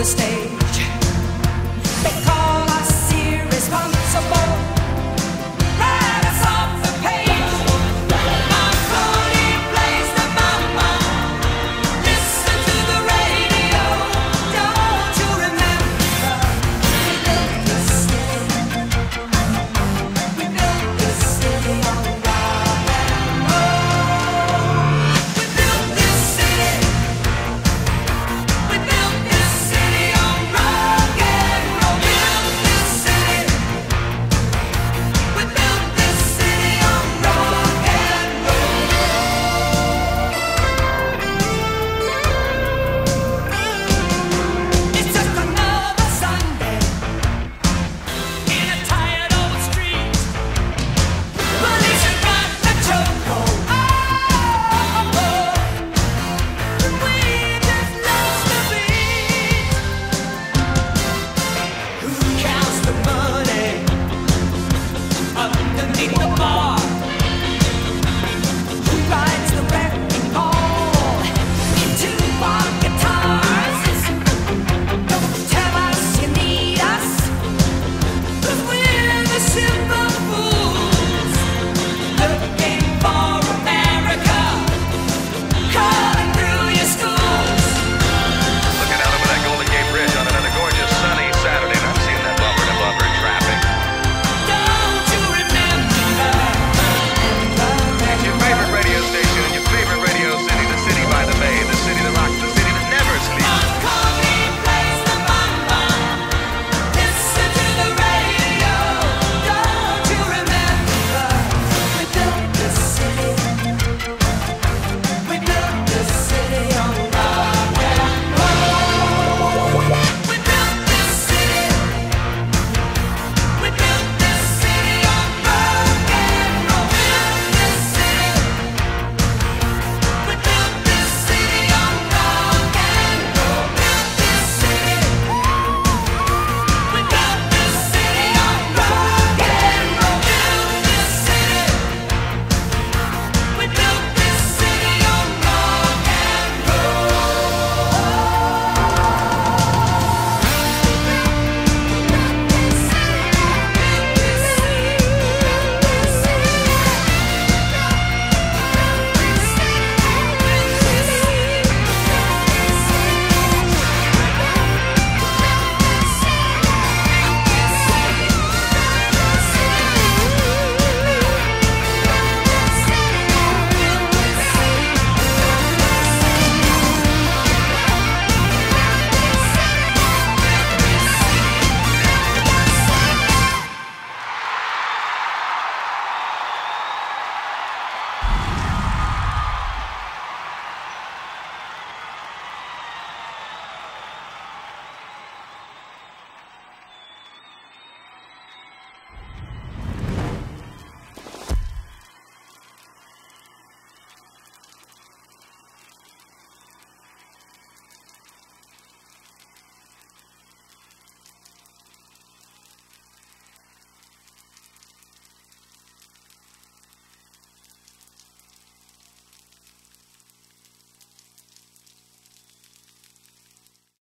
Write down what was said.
the state.